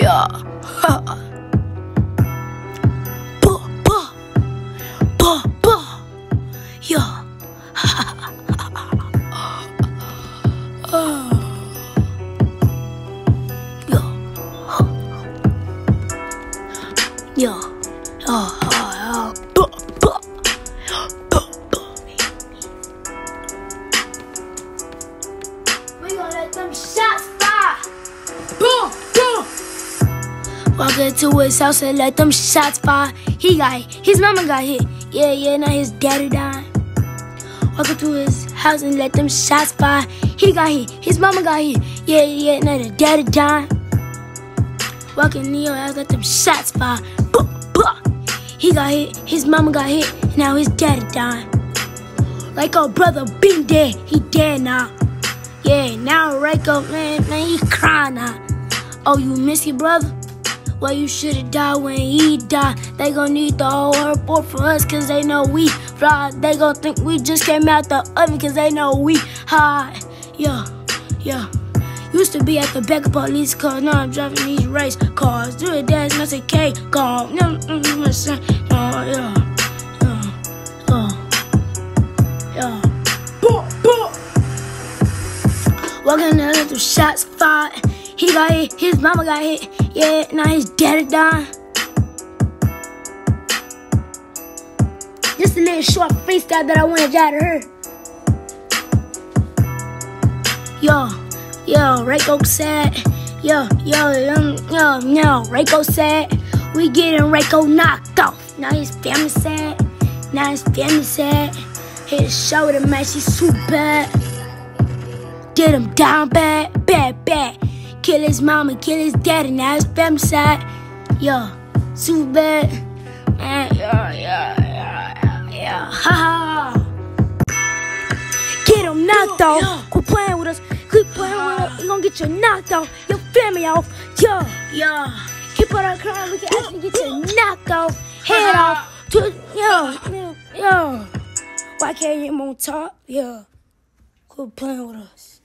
呀！不不不不呀！哈哈哈哈哈！啊！呀！呀！啊！Walk into his house and let them shots fire. He got hit. His mama got hit. Yeah, yeah, now his daddy died. Walk to his house and let them shots fire. He got hit. His mama got hit. Yeah, yeah, now the daddy died. Walk in your house, let them shots fire. He got hit. His mama got hit. Now his daddy died. Like our brother been dead. He dead now. Yeah, now Rico, man, man, he crying now. Oh, you miss your brother? Well, you should've died when he died. They gon' need the whole airport for us, cause they know we fly. They gon' think we just came out the oven, cause they know we hot. Yeah, yeah. Used to be at the back of police cars, now I'm driving these race cars. Do it dance, not say K, gone. No, no, no, no, yeah, yeah, yeah, yeah. Boom, boom. Walking down let them shots fired. He got hit, his mama got hit. Yeah, now his daddy dying. Just a little short freestyle that I wanted y'all to. Yo, yo, Rayco said. Yo, yo, yo, yo, yo, Rayco said. We getting Rayco knocked off. Now his family sad. Now his family sad. His shoulder, man, she's super bad. Get him down bad. Kill his mama, kill his daddy, now his family side. Yo, super bad. Man, yeah, yeah, yeah, yeah. Ha ha. Get him knocked off. Quit playing with us. Quit playing with us. You gonna get you knocked off. Your family off. Yo, yo. Keep on crying. We can actually get you knocked off. Head off. To, yo, yo, yo. Why can't you on top? Yo. Quit playing with us.